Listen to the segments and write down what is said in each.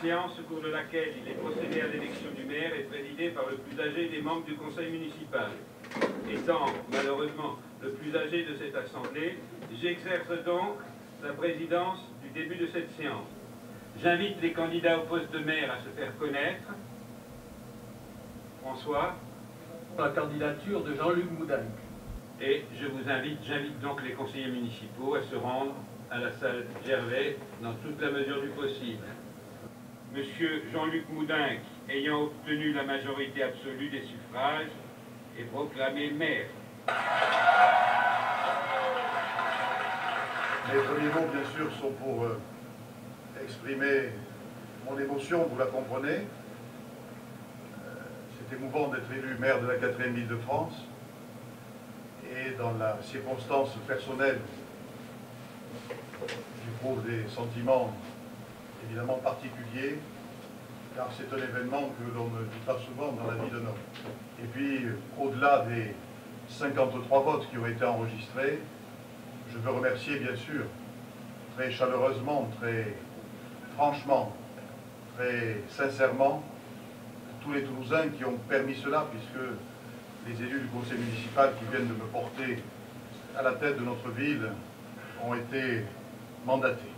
séance au cours de laquelle il est procédé à l'élection du maire est présidée par le plus âgé des membres du conseil municipal. Étant malheureusement le plus âgé de cette assemblée, j'exerce donc la présidence du début de cette séance. J'invite les candidats au poste de maire à se faire connaître. François. La candidature de Jean-Luc Moudin. Et je vous invite, j'invite donc les conseillers municipaux à se rendre à la salle Gervais dans toute la mesure du possible. Monsieur Jean-Luc Moudinque, ayant obtenu la majorité absolue des suffrages, est proclamé maire. Les premiers mots, bien sûr, sont pour euh, exprimer mon émotion, vous la comprenez. Euh, c'est émouvant d'être élu maire de la 4e ville de France. Et dans la circonstance personnelle, j'éprouve des sentiments évidemment particuliers, car c'est un événement que l'on ne vit pas souvent dans la vie d'un homme. Et puis, au-delà des 53 votes qui ont été enregistrés, je veux remercier bien sûr très chaleureusement, très franchement, très sincèrement tous les Toulousains qui ont permis cela, puisque les élus du conseil municipal qui viennent de me porter à la tête de notre ville ont été mandatés.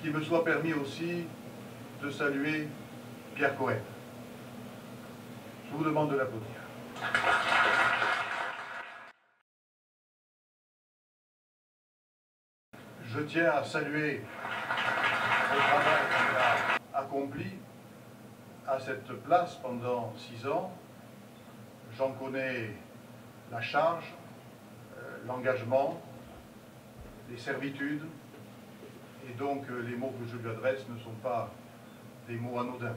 Qu'il me soit permis aussi de saluer Pierre Cohen. Je vous demande de l'applaudir. Je tiens à saluer le travail qu'il a accompli à cette place pendant six ans. J'en connais la charge, euh, l'engagement, les servitudes, et donc euh, les mots que je lui adresse ne sont pas des mots anodins.